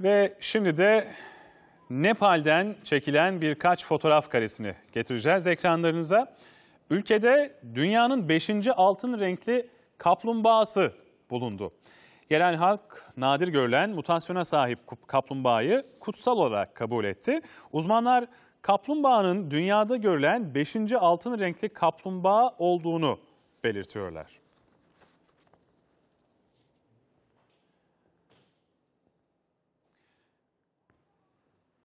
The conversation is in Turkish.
Ve şimdi de Nepal'den çekilen birkaç fotoğraf karesini getireceğiz ekranlarınıza. Ülkede dünyanın 5. altın renkli kaplumbağası bulundu. Yerel halk nadir görülen mutasyona sahip kaplumbağayı kutsal olarak kabul etti. Uzmanlar kaplumbağanın dünyada görülen 5. altın renkli kaplumbağa olduğunu belirtiyorlar.